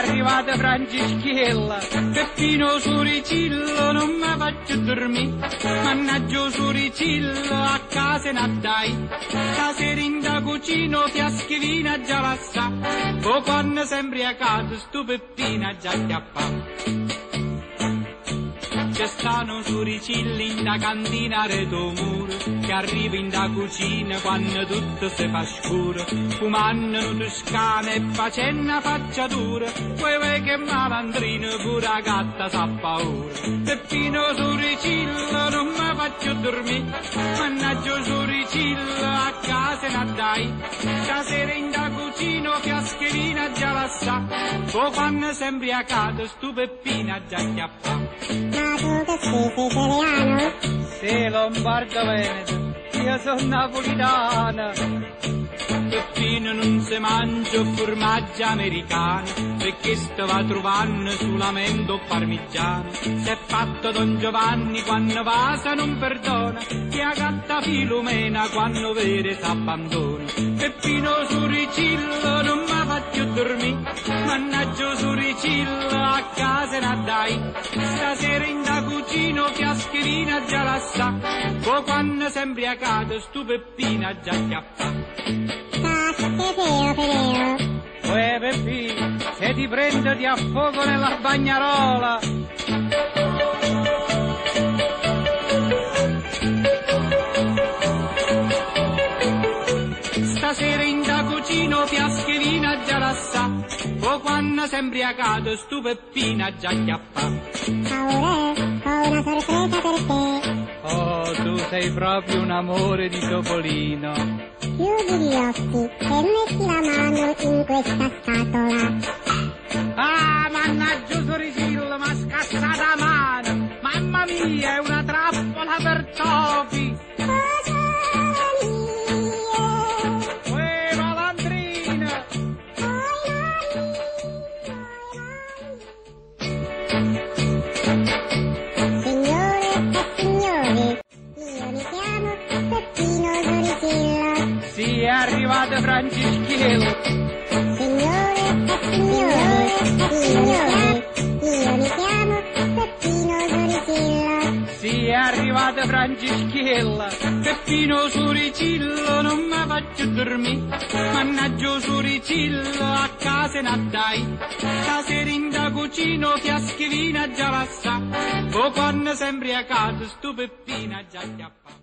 arrivata Francischiella, Peppino Soricillo, non mi faccio dormire, mannaggia Soricillo, a casa ne dai, stasera in da cucina fiaschi vino già la sa, o quando sembri a casa stu Peppina già chiappa. C'è stanno suricilli in da cantina reto muro, che arriva in da cucina quando tutto si fa scuro, fumando toscane e facendo faccia dura, poi vedi che malandrino pure la gatta sa paura. Peppino suricillo non mi faccio dormire, mannaggia suricillo a casa ne dai, stasera poi quando sembri a casa stu Peppina già chiappa. Ma tu che sei siciliano? Sì, Lombardo Veneto, io sono napolitana. Peppino non si mangia formaggi americano, perché sto va trovando solamente parmigiano. Se è fatto Don Giovanni quando vasa non perdona, che a gatta Filomena quando vede s'abbandona. Peppino Suricillo non mi faccio dormire, mannaggia Suricillo a casa ne dai. Stasera in da cucina fiascherina già la sa, o quando sembri a casa stu Peppina già chiappa. Tasse feo feo. Uè Peppi, se ti prendo ti affogo nella bagnarola. O quando sembri a casa stu Peppina già chiappa. Paure, ho una sorpresa per te. Oh, tu sei proprio un amore di Topolino. Chiudi gli occhi e metti la mano in questa scatola. Ah, mannaggia Soricillo, ma scassata la mano! Mamma mia, è una trappola per topi! È arrivata Francischiello! Signore e signori, signori, io mi chiamo Peppino Soricilla. Sì, è arrivata Francischiella! Peppino Suricillo, non mi faccio dormire! Mannaggia Suricillo, a casa ne dai! Stasera in da cucina fiaschi vino già la sa, o quando sembri a casa stu Peppina già chiappa.